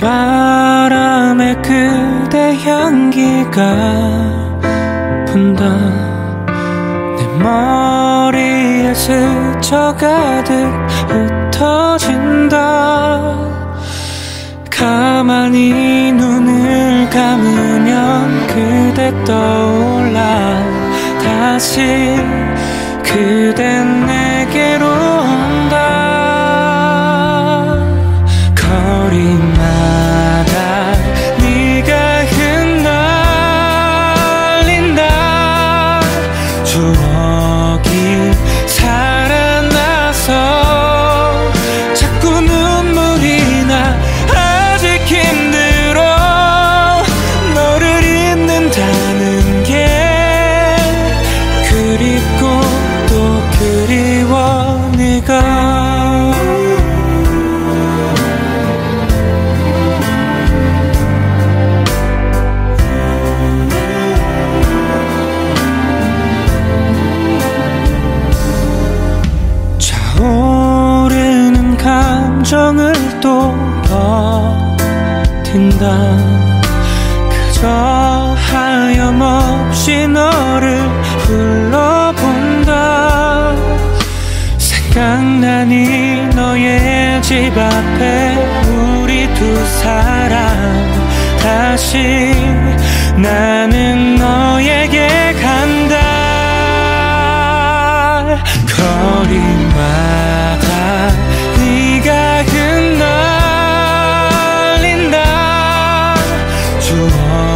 바람에 그대 향기가 분다. 내 머리에 스쳐 가득 흩어진다. 가만히 눈을 감으면 그대 떠올라. 다시 그댄 fool 차오르는 감정을 또 버틴다. 그저 하염없이 너를 불러본다. 생각나니 너의 집 앞에 우리 두 사람. 다시 나는 너 fall.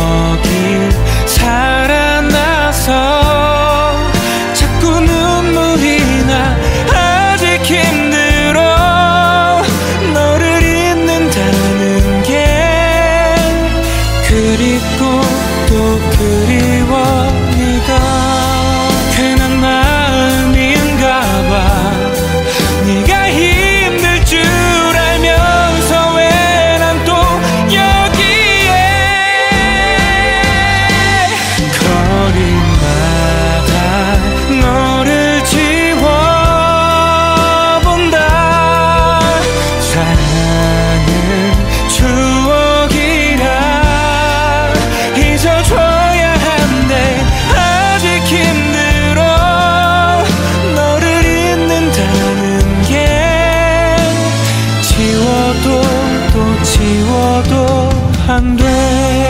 있어도 안 돼.